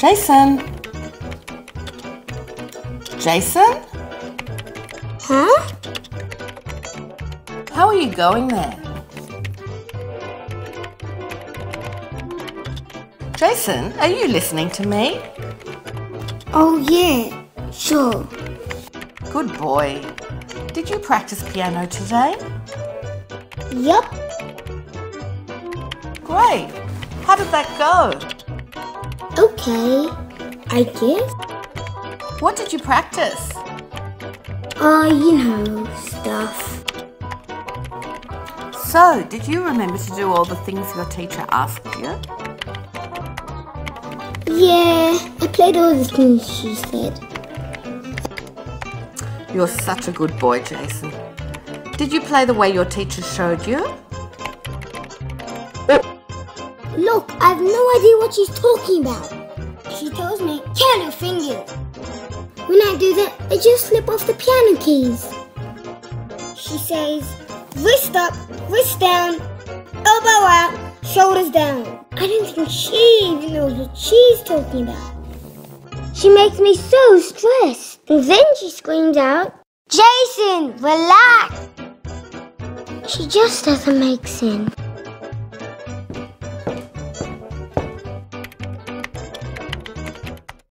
Jason? Jason? Huh? How are you going there? Jason, are you listening to me? Oh, yeah. Sure. Good boy. Did you practice piano today? Yup. Great. How did that go? Okay. I guess. What did you practice? Uh, you know, stuff. So, did you remember to do all the things your teacher asked you? Yeah, I played all the things she said. You're such a good boy, Jason. Did you play the way your teacher showed you? Look, I have no idea what she's talking about. Your fingers. When I do that, they just slip off the piano keys. She says, wrist up, wrist down, elbow out, shoulders down. I don't think she even knows what she's talking about. She makes me so stressed. And then she screams out, Jason, relax! She just doesn't make sense.